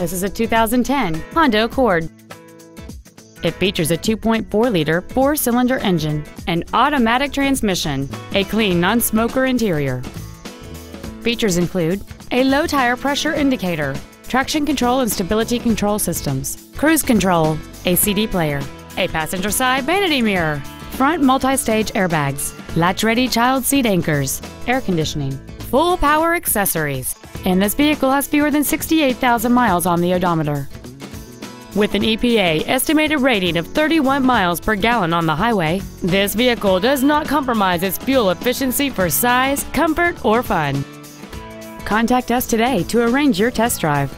This is a 2010 Honda Accord. It features a 2.4-liter four-cylinder engine, an automatic transmission, a clean non-smoker interior. Features include a low tire pressure indicator, traction control and stability control systems, cruise control, a CD player, a passenger side vanity mirror, front multi-stage airbags, latch-ready child seat anchors, air conditioning, full power accessories, and this vehicle has fewer than 68,000 miles on the odometer. With an EPA estimated rating of 31 miles per gallon on the highway, this vehicle does not compromise its fuel efficiency for size, comfort, or fun. Contact us today to arrange your test drive.